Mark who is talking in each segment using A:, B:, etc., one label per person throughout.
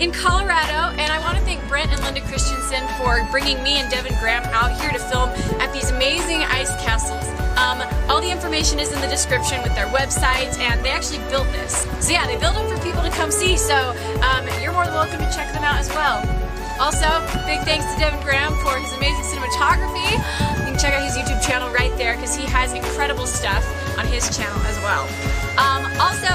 A: in Colorado, and I want to thank Brent and Linda Christensen for bringing me and Devin Graham out here to film at these amazing ice castles. Um, all the information is in the description with their website, and they actually built this. So yeah, they built them for people to come see, so um, you're more than welcome to check them out as well. Also, big thanks to Devin Graham for his amazing cinematography. You can check out his YouTube channel right there because he has incredible stuff on his channel as well. Um, also,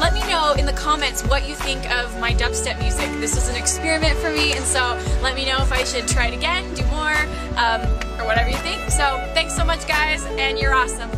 A: let me know in the comments what you think of my dubstep music. This was an experiment for me, and so let me know if I should try it again, do more, um, or whatever you think. So, thanks so much, guys, and you're awesome.